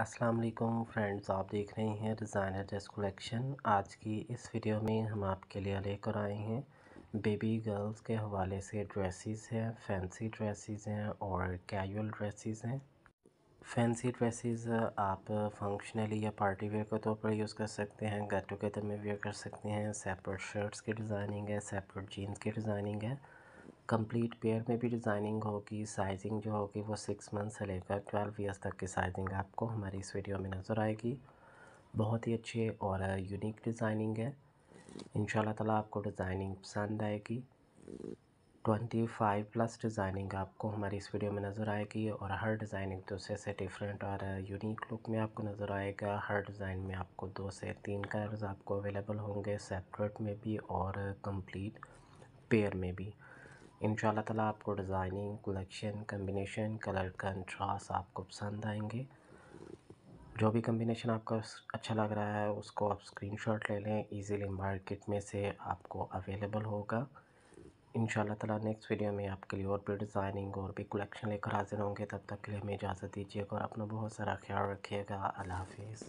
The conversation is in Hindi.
अस्सलाम वालेकुम फ्रेंड्स, आप देख रहे हैं डिज़ाइनर ड्रेस कलेक्शन आज की इस वीडियो में हम आपके लिए लेकर आए हैं बेबी गर्ल्स के हवाले से ड्रेसेस हैं फैंसी ड्रेसेस हैं और कैजुअल ड्रेसेस हैं। फैंसी ड्रेसेस आप फंक्शनली या पार्टी वेयर के तौर पर यूज़ कर सकते हैं गेट टुगेदर में वेयर कर सकते हैं। सेपरेट शर्ट्स की डिज़ाइनिंग है सेपरेट जीन्स की डिज़ाइनिंग है। कंप्लीट पेयर में भी डिज़ाइनिंग होगी साइजिंग जो होगी वो सिक्स मंथ से लेकर ट्वेल्व ईयर्स तक की साइजिंग आपको हमारी इस वीडियो में नज़र आएगी। बहुत ही अच्छे और यूनिक डिज़ाइनिंग है। इन ताला आपको डिज़ाइनिंग पसंद आएगी। ट्वेंटी फाइव प्लस डिज़ाइनिंग आपको हमारी इस वीडियो में नज़र आएगी और हर डिज़ाइनिंग दूसरे से डिफरेंट और यूनिक लुक में आपको नज़र आएगा। हर डिज़ाइन में आपको दो से तीन कलर्स आपको अवेलेबल होंगे सेपरेट में भी और कंप्लीट पेयर में भी। इन ताला आपको designing, collection, combination, colour contrast आपको पसंद आएँगे। जो भी कम्बिनेशन आपका अच्छा लग रहा है, उसको आप स्क्रीनशॉट ले लें, इजीली मार्केट में से आपको अवेलेबल होगा। इन ताला नेक्स्ट वीडियो में आपके लिए और भी डिज़ाइनिंग और भी कलेक्शन लेकर हाजिर होंगे। तब तक के लिए हमें इजाज़त दीजिएगा और अपना बहुत सारा ख्याल रखिएगा। अल्लाह हाफिज़।